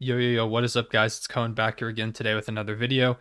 Yo, yo, yo, what is up, guys? It's Cone back here again today with another video.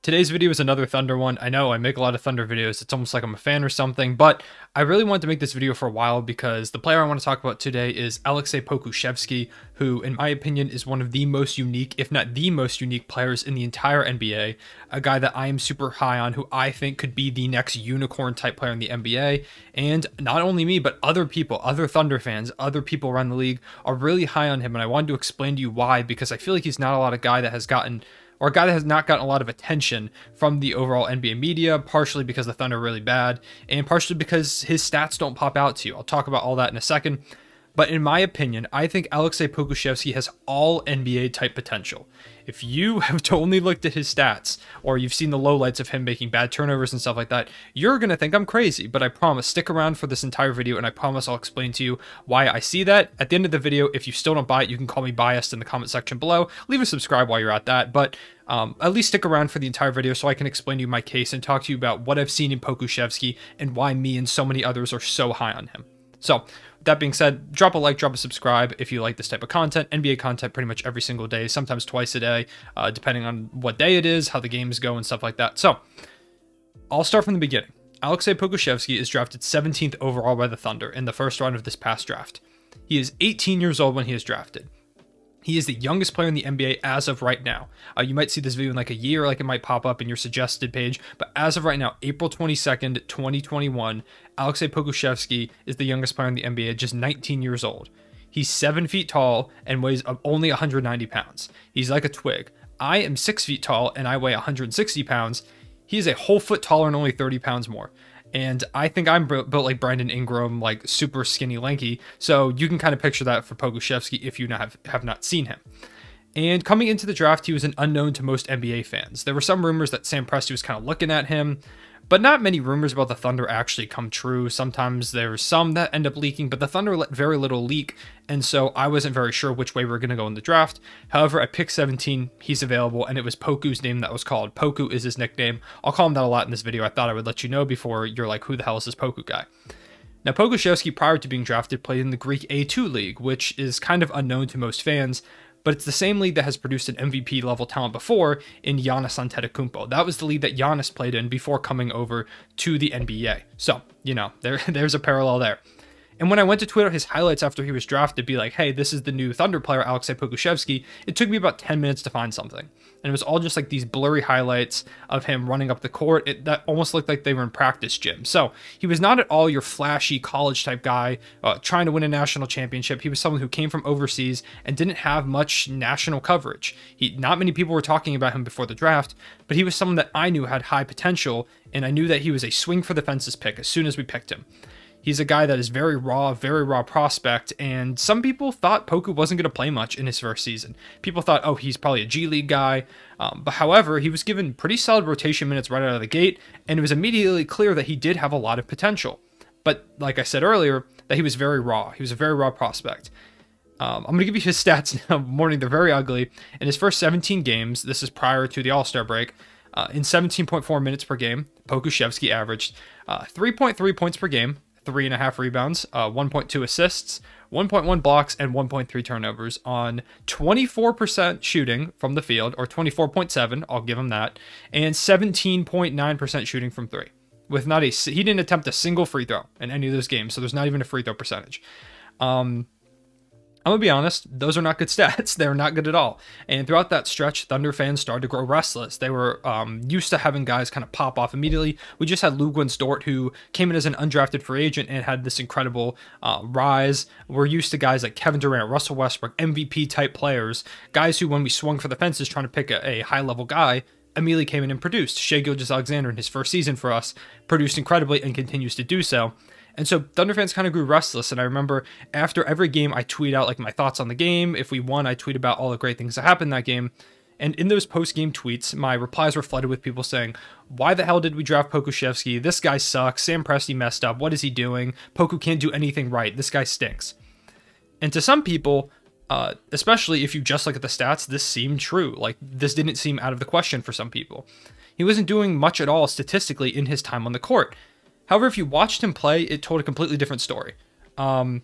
Today's video is another Thunder one. I know I make a lot of Thunder videos. It's almost like I'm a fan or something, but I really wanted to make this video for a while because the player I want to talk about today is Alexei Pokusevski, who, in my opinion, is one of the most unique, if not the most unique players in the entire NBA. A guy that I am super high on, who I think could be the next unicorn type player in the NBA. And not only me, but other people, other Thunder fans, other people around the league are really high on him. And I wanted to explain to you why, because I feel like he's not a lot of guy that has gotten or a guy that has not gotten a lot of attention from the overall NBA media, partially because the Thunder are really bad, and partially because his stats don't pop out to you. I'll talk about all that in a second. But in my opinion, I think Alexei Pokusevski has all NBA type potential. If you have only looked at his stats or you've seen the lowlights of him making bad turnovers and stuff like that, you're going to think I'm crazy. But I promise, stick around for this entire video and I promise I'll explain to you why I see that. At the end of the video, if you still don't buy it, you can call me biased in the comment section below. Leave a subscribe while you're at that. But um, at least stick around for the entire video so I can explain to you my case and talk to you about what I've seen in Pokusevski and why me and so many others are so high on him. So, that being said, drop a like, drop a subscribe if you like this type of content. NBA content pretty much every single day, sometimes twice a day, uh, depending on what day it is, how the games go, and stuff like that. So, I'll start from the beginning. Alexei Pokusevski is drafted 17th overall by the Thunder in the first round of this past draft. He is 18 years old when he is drafted. He is the youngest player in the NBA as of right now. Uh, you might see this video in like a year, like it might pop up in your suggested page, but as of right now, April 22nd, 2021, Alexei Pokusevski is the youngest player in the NBA, just 19 years old. He's seven feet tall and weighs only 190 pounds. He's like a twig. I am six feet tall and I weigh 160 pounds. He is a whole foot taller and only 30 pounds more. And I think I'm built like Brandon Ingram, like super skinny, lanky. So you can kind of picture that for Pokusevski if you have, have not seen him. And coming into the draft, he was an unknown to most NBA fans. There were some rumors that Sam Presti was kind of looking at him. But not many rumors about the Thunder actually come true. Sometimes there's some that end up leaking, but the Thunder let very little leak, and so I wasn't very sure which way we are going to go in the draft. However, at pick 17, he's available, and it was Poku's name that was called. Poku is his nickname. I'll call him that a lot in this video. I thought I would let you know before you're like, who the hell is this Poku guy? Now, Pokusevski, prior to being drafted, played in the Greek A2 League, which is kind of unknown to most fans, but it's the same league that has produced an MVP level talent before in Giannis Antetokounmpo. That was the league that Giannis played in before coming over to the NBA. So, you know, there, there's a parallel there. And when I went to Twitter his highlights after he was drafted, be like, hey, this is the new Thunder player, Alexei Pokusevski, it took me about 10 minutes to find something. And it was all just like these blurry highlights of him running up the court. It, that almost looked like they were in practice gym. So he was not at all your flashy college type guy uh, trying to win a national championship. He was someone who came from overseas and didn't have much national coverage. He, not many people were talking about him before the draft, but he was someone that I knew had high potential, and I knew that he was a swing for the fences pick as soon as we picked him. He's a guy that is very raw, very raw prospect, and some people thought Poku wasn't going to play much in his first season. People thought, oh, he's probably a G League guy. Um, but however, he was given pretty solid rotation minutes right out of the gate, and it was immediately clear that he did have a lot of potential. But like I said earlier, that he was very raw. He was a very raw prospect. Um, I'm going to give you his stats now. Morning, they're very ugly. In his first 17 games, this is prior to the All Star break, uh, in 17.4 minutes per game, Pokusevski averaged uh, 3.3 points per game, three and a half rebounds, uh, 1.2 assists, 1.1 blocks, and 1.3 turnovers on 24% shooting from the field, or 24.7, I'll give him that, and 17.9% shooting from three. With not a, he didn't attempt a single free throw in any of those games, so there's not even a free throw percentage. Um, I'm gonna be honest, those are not good stats. They're not good at all. And throughout that stretch, Thunder fans started to grow restless. They were um, used to having guys kind of pop off immediately. We just had Luguentz Dort, who came in as an undrafted free agent and had this incredible uh, rise. We're used to guys like Kevin Durant, Russell Westbrook, MVP type players, guys who, when we swung for the fences trying to pick a, a high level guy, immediately came in and produced. Shai Gilgeous-Alexander in his first season for us produced incredibly and continues to do so. And so Thunder fans kind of grew restless. And I remember after every game, I tweet out like my thoughts on the game. If we won, I tweet about all the great things that happened that game. And in those post game tweets, my replies were flooded with people saying, Why the hell did we draft Pokusevski? This guy sucks. Sam Presti messed up. What is he doing? Poku can't do anything right. This guy stinks. And to some people, uh, especially if you just look at the stats, this seemed true. Like, this didn't seem out of the question for some people. He wasn't doing much at all statistically in his time on the court. However, if you watched him play, it told a completely different story. Um,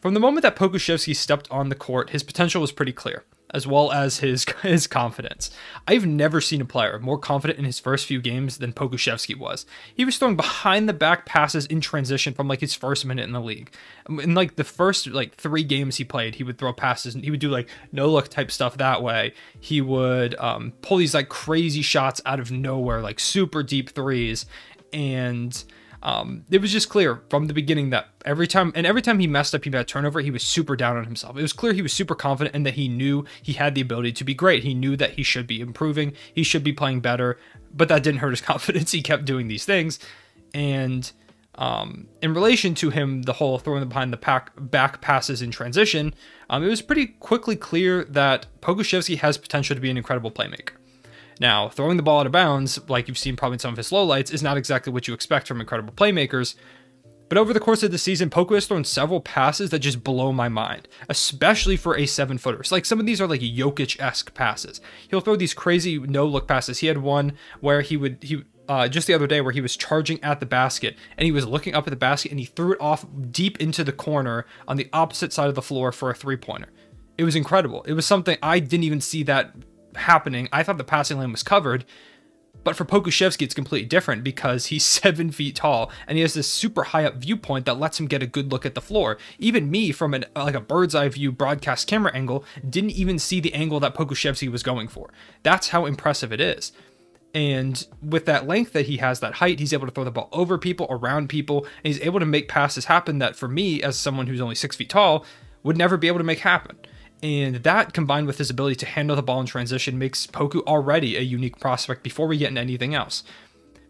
from the moment that Pokusevski stepped on the court, his potential was pretty clear. as well as his his confidence. I've never seen a player more confident in his first few games than Pokusevski was. He was throwing behind the back passes in transition from like his first minute in the league. In like the first like three games he played, he would throw passes and he would do like no look type stuff that way. He would um, pull these like crazy shots out of nowhere, like super deep threes, and um, it was just clear from the beginning that every time and every time he messed up, he had turnover, he was super down on himself. It was clear he was super confident and that he knew he had the ability to be great. He knew that he should be improving, he should be playing better, but that didn't hurt his confidence. He kept doing these things, and um, in relation to him, the whole throwing behind the pack back passes in transition, um, it was pretty quickly clear that Pokusevski has potential to be an incredible playmaker. Now, throwing the ball out of bounds, like you've seen probably in some of his lowlights, is not exactly what you expect from incredible playmakers. But over the course of the season, Poku has thrown several passes that just blow my mind, especially for a seven footer. So like some of these are like Jokic esque passes. He'll throw these crazy no look passes. He had one where he would he uh, just the other day where he was charging at the basket and he was looking up at the basket and he threw it off deep into the corner on the opposite side of the floor for a three pointer. It was incredible. It was something I didn't even see that happening. I thought the passing lane was covered. But for Pokusevski, it's completely different because he's seven feet tall and he has this super high up viewpoint that lets him get a good look at the floor. Even me, from an like a bird's eye view broadcast camera angle, didn't even see the angle that Pokusevski was going for. That's how impressive it is. And with that length that he has, that height, he's able to throw the ball over people, around people, and he's able to make passes happen that for me, as someone who's only six feet tall, would never be able to make happen. And that combined with his ability to handle the ball in transition makes Poku already a unique prospect before we get into anything else.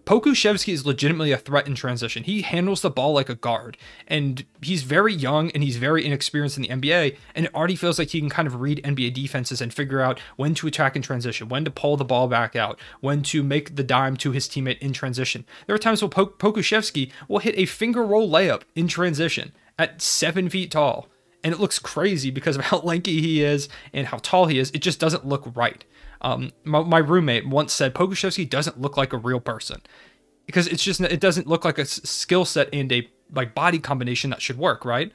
Pokusevski is legitimately a threat in transition. He handles the ball like a guard, and he's very young and he's very inexperienced in the NBA, and it already feels like he can kind of read NBA defenses and figure out when to attack in transition, when to pull the ball back out, when to make the dime to his teammate in transition. There are times where Pokusevski will hit a finger roll layup in transition at seven feet tall and it looks crazy because of how lanky he is and how tall he is. It just doesn't look right. Um, my, my, roommate once said Pokusevski doesn't look like a real person because it's just it doesn't look like a skill set and a like body combination that should work, right?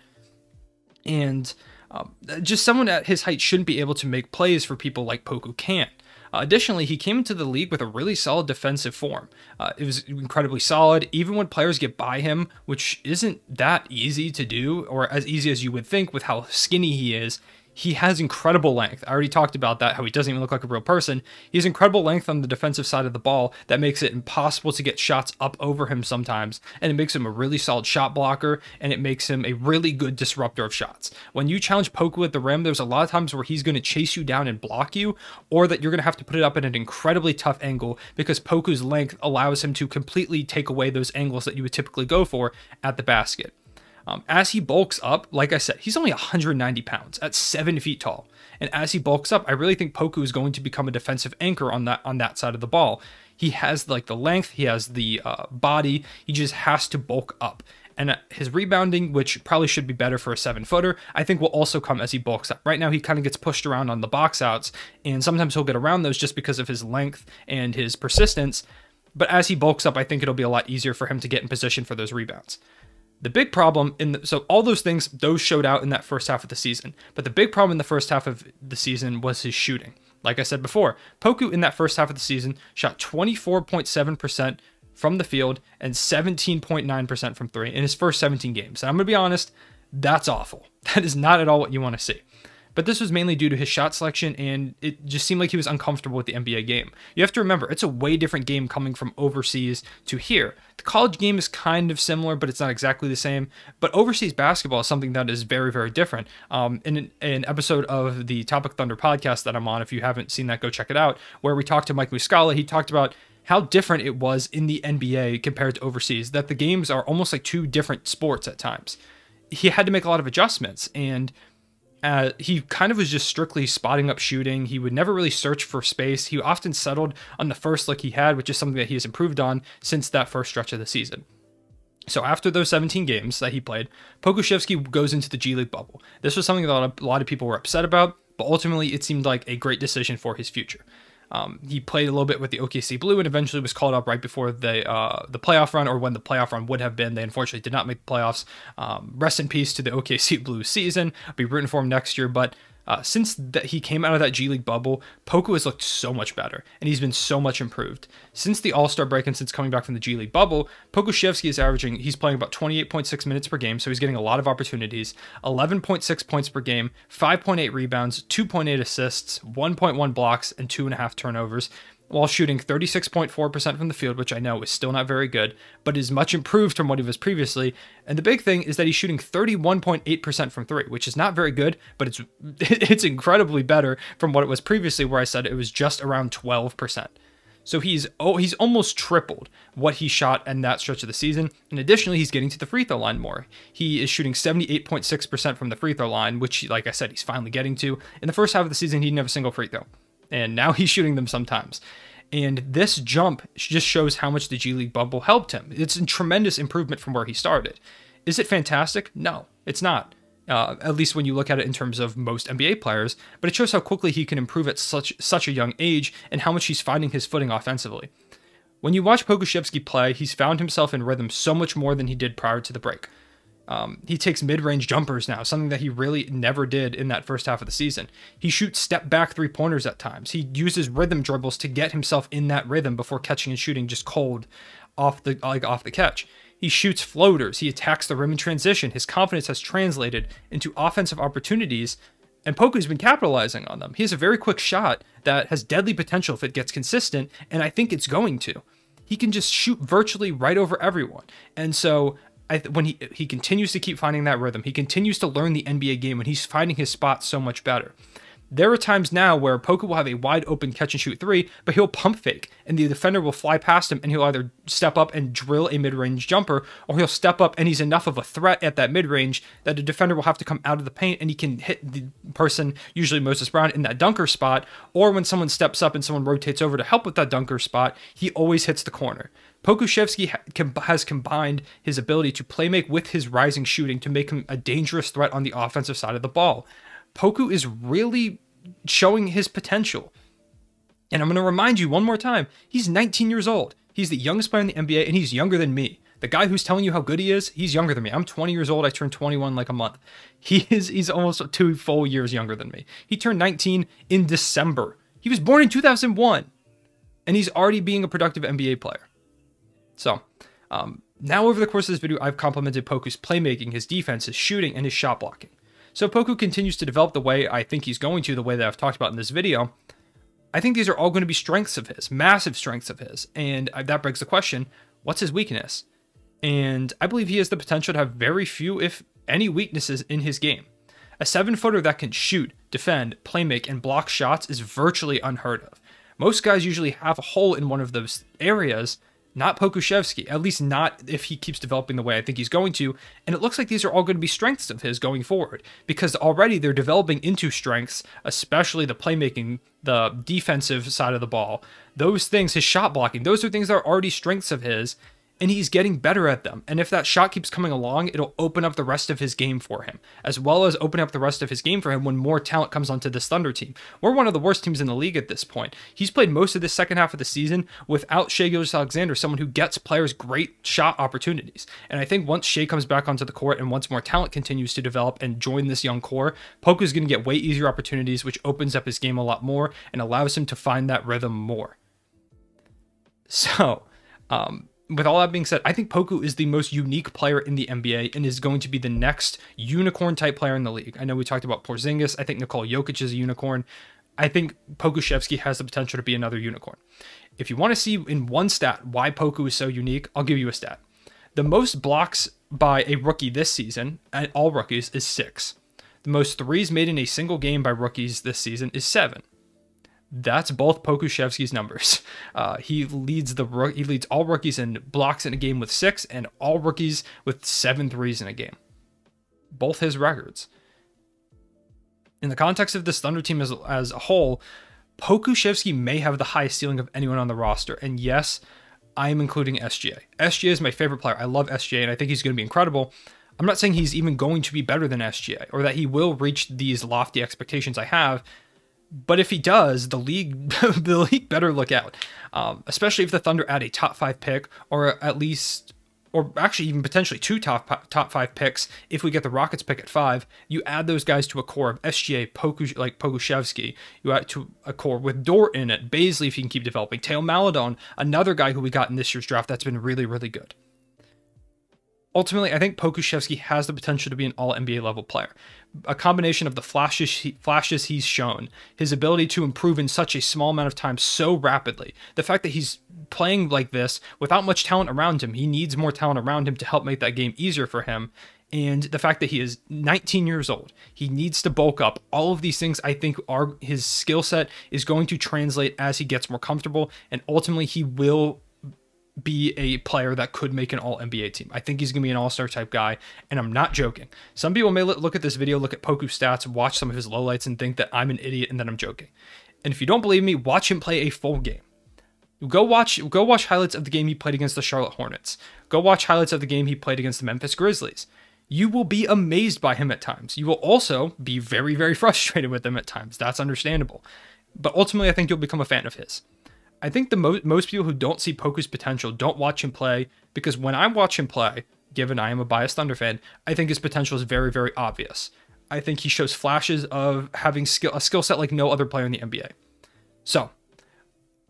And um, just someone at his height shouldn't be able to make plays for people like Poku can. Uh, additionally, he came into the league with a really solid defensive form. Uh, it was incredibly solid, even when players get by him, which isn't that easy to do, or as easy as you would think with how skinny he is he has incredible length. I already talked about that, how he doesn't even look like a real person. He has incredible length on the defensive side of the ball that makes it impossible to get shots up over him sometimes. And it makes him a really solid shot blocker and it makes him a really good disruptor of shots. When you challenge Poku at the rim, there's a lot of times where he's going to chase you down and block you, or that you're going to have to put it up at an incredibly tough angle because Poku's length allows him to completely take away those angles that you would typically go for at the basket. Um, as he bulks up, like I said, he's only 190 pounds at seven feet tall. And as he bulks up, I really think Poku is going to become a defensive anchor on that on that side of the ball. He has like the length, he has the uh, body. He just has to bulk up. And uh, his rebounding, which probably should be better for a seven footer, I think will also come as he bulks up. Right now, he kind of gets pushed around on the box outs, and sometimes he'll get around those just because of his length and his persistence. But as he bulks up, I think it'll be a lot easier for him to get in position for those rebounds. The big problem in the, so all those things those showed out in that first half of the season. But the big problem in the first half of the season was his shooting. Like I said before, Poku in that first half of the season shot 24.7% from the field and 17.9% from 3 in his first 17 games. And I'm going to be honest, that's awful. That is not at all what you want to see but this was mainly due to his shot selection and it just seemed like he was uncomfortable with the NBA game. You have to remember, it's a way different game coming from overseas to here. The college game is kind of similar, but it's not exactly the same. But overseas basketball is something that is very, very different. Um, in an, an episode of the Topic Thunder podcast that I'm on, if you haven't seen that, go check it out, where we talked to Mike Muscala. He talked about how different it was in the NBA compared to overseas, that the games are almost like two different sports at times. He had to make a lot of adjustments, and uh, he kind of was just strictly spotting up shooting. He would never really search for space. He often settled on the first look he had, which is something that he has improved on since that first stretch of the season. So after those 17 games that he played, Pokusevski goes into the G League bubble. This was something that a lot of people were upset about, but ultimately it seemed like a great decision for his future. Um, he played a little bit with the OKC Blue and eventually was called up right before the uh, the playoff run, or when the playoff run would have been. They unfortunately did not make the playoffs. Um, rest in peace to the OKC Blue season. I'll be rooting for him next year, but Uh, since that he came out of that G League bubble, Poku has looked so much better, and he's been so much improved. Since the All Star break and since coming back from the G League bubble, Pokusevski is averaging, he's playing about 28.6 minutes per game, so he's getting a lot of opportunities, 11.6 points per game, 5.8 rebounds, 2.8 assists, 1.1 blocks, and 2.5 turnovers while shooting 36.4% from the field, which I know is still not very good, but is much improved from what he was previously. And the big thing is that he's shooting 31.8% from three, which is not very good, but it's it's incredibly better from what it was previously, where I said it was just around 12%. So he's oh he's almost tripled what he shot in that stretch of the season. And additionally, he's getting to the free throw line more. He is shooting 78.6% from the free throw line, which like I said, he's finally getting to. In the first half of the season, he didn't have a single free throw and now he's shooting them sometimes. And this jump just shows how much the G League bubble helped him. It's a tremendous improvement from where he started. Is it fantastic? No, it's not. Uh, at least when you look at it in terms of most NBA players, but it shows how quickly he can improve at such such a young age and how much he's finding his footing offensively. When you watch Pokusevski play, he's found himself in rhythm so much more than he did prior to the break. Um, he takes mid-range jumpers now, something that he really never did in that first half of the season. He shoots step-back three-pointers at times. He uses rhythm dribbles to get himself in that rhythm before catching and shooting just cold off the like off the catch. He shoots floaters. He attacks the rim in transition. His confidence has translated into offensive opportunities, and Poku's been capitalizing on them. He has a very quick shot that has deadly potential if it gets consistent, and I think it's going to he can just shoot virtually right over everyone. And so I, when he he continues to keep finding that rhythm, he continues to learn the NBA game, and he's finding his spot so much better. There are times now where Poku will have a wide open catch and shoot three, but he'll pump fake, and the defender will fly past him, and he'll either step up and drill a mid range jumper, or he'll step up and he's enough of a threat at that mid range that the defender will have to come out of the paint and he can hit the person, usually Moses Brown, in that dunker spot. Or when someone steps up and someone rotates over to help with that dunker spot, he always hits the corner. Pokusevski has combined his ability to play make with his rising shooting to make him a dangerous threat on the offensive side of the ball. Poku is really showing his potential. And I'm going to remind you one more time he's 19 years old. He's the youngest player in the NBA, and he's younger than me. The guy who's telling you how good he is, he's younger than me. I'm 20 years old. I turned 21 like a month. He is he's almost two full years younger than me. He turned 19 in December. He was born in 2001, and he's already being a productive NBA player. So, um, now over the course of this video, I've complimented Poku's playmaking, his defense, his shooting, and his shot blocking. So Poku continues to develop the way I think he's going to, the way that I've talked about in this video. I think these are all going to be strengths of his, massive strengths of his. And that begs the question, what's his weakness? And I believe he has the potential to have very few, if any, weaknesses in his game. A seven footer that can shoot, defend, playmake, and block shots is virtually unheard of. Most guys usually have a hole in one of those areas, not Pokusevski, at least not if he keeps developing the way I think he's going to. And it looks like these are all going to be strengths of his going forward because already they're developing into strengths, especially the playmaking, the defensive side of the ball. Those things, his shot blocking, those are things that are already strengths of his and he's getting better at them. And if that shot keeps coming along, it'll open up the rest of his game for him, as well as open up the rest of his game for him when more talent comes onto this Thunder team. We're one of the worst teams in the league at this point. He's played most of the second half of the season without Shai Gilgeous-Alexander, someone who gets players great shot opportunities. And I think once Shai comes back onto the court and once more talent continues to develop and join this young core, is going to get way easier opportunities, which opens up his game a lot more and allows him to find that rhythm more. So, um, with all that being said, I think Poku is the most unique player in the NBA and is going to be the next unicorn type player in the league. I know we talked about Porzingis. I think Nikola Jokic is a unicorn. I think Pokusevski has the potential to be another unicorn. If you want to see in one stat why Poku is so unique, I'll give you a stat. The most blocks by a rookie this season, at all rookies, is six. The most threes made in a single game by rookies this season is seven that's both Pokusevski's numbers. Uh, he leads the he leads all rookies in blocks in a game with six, and all rookies with seven threes in a game. Both his records. In the context of this Thunder team as, as a whole, Pokusevski may have the highest ceiling of anyone on the roster. And yes, I am including SGA. SGA is my favorite player. I love SGA, and I think he's going to be incredible. I'm not saying he's even going to be better than SGA or that he will reach these lofty expectations I have but if he does, the league the league better look out, um, especially if the Thunder add a top five pick or at least or actually even potentially two top top five picks if we get the Rockets pick at five. You add those guys to a core of SGA, Poku, like Pokusevski. You add to a core with Dort in it, Bazley if you can keep developing, Theo Maledon, another guy who we got in this year's draft that's been really really good. Ultimately, I think Pokusevski has the potential to be an all NBA level player. A combination of the flashes, he, flashes he's shown, his ability to improve in such a small amount of time so rapidly, the fact that he's playing like this without much talent around him, he needs more talent around him to help make that game easier for him. And the fact that he is 19 years old, he needs to bulk up. All of these things, I think, are his skill set is going to translate as he gets more comfortable, and ultimately, he will be a player that could make an all NBA team. I think he's going to be an all star type guy, and I'm not joking. Some people may look at this video, look at Poku stats, watch some of his lowlights, and think that I'm an idiot and that I'm joking. And if you don't believe me, watch him play a full game. Go watch go watch highlights of the game he played against the Charlotte Hornets. Go watch highlights of the game he played against the Memphis Grizzlies. You will be amazed by him at times. You will also be very very frustrated with him at times. That's understandable. But ultimately I think you'll become a fan of his. I think the mo- most people who don't see Poku's potential don't watch him play because when I watch him play, given I am a biased Thunder fan, I think his potential is very, very obvious. I think he shows flashes of having skill a skill set like no other player in the NBA. So,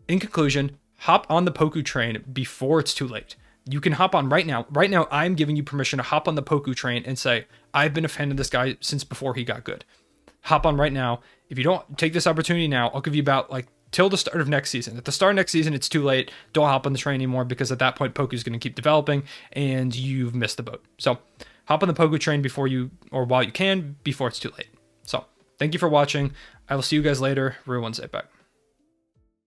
in conclusion, hop on the Poku train before it's too late. You can hop on right now. Right now, I'm giving you permission to hop on the Poku train and say, I've been a fan of this guy since before he got good. Hop on right now. If you don't take this opportunity now, I'll give you about like till the start of next season. At the start of next season, it's too late. Don't hop on the train anymore because at that point, Poku is going to keep developing and you've missed the boat. So hop on the Poku train before you, or while you can, before it's too late. So thank you for watching. I will see you guys later. Rue one back.